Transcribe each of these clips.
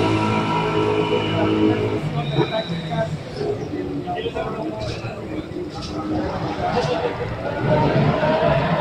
Thank you.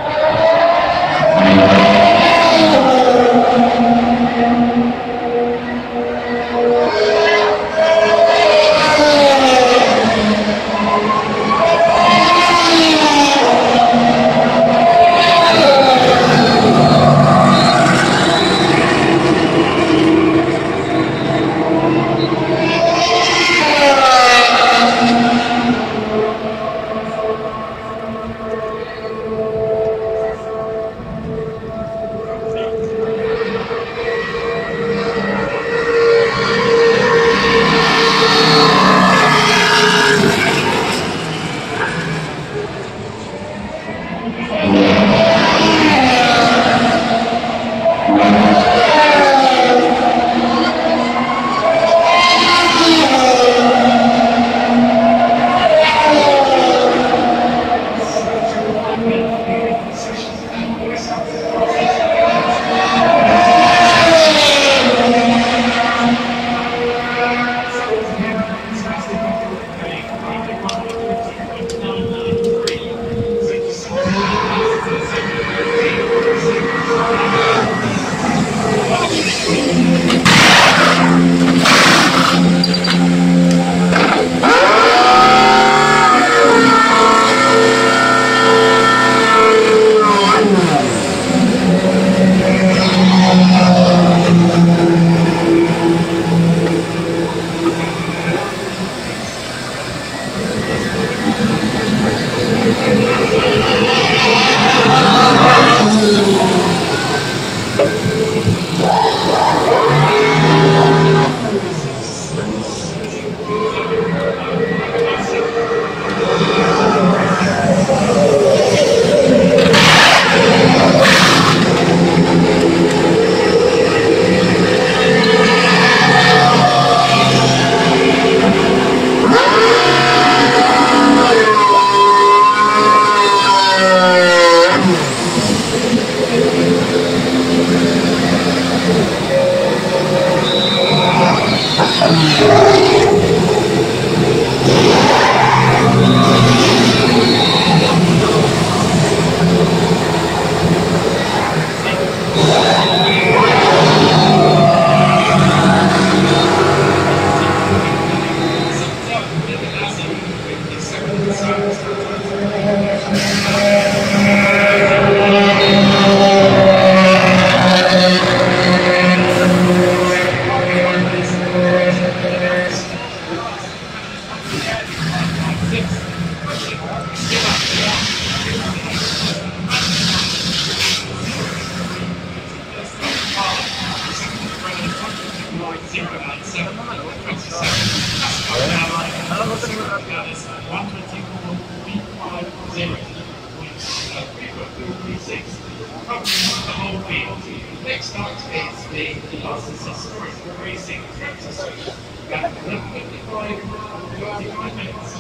0.6 the whole field. Next night's bids the Larson's historic racing practice at 11.55 minutes.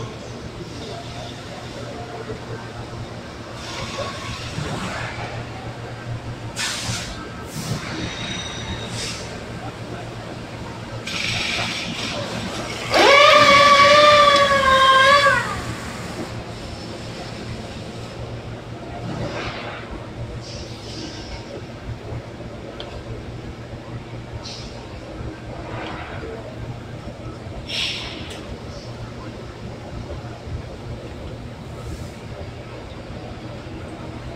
Thank you.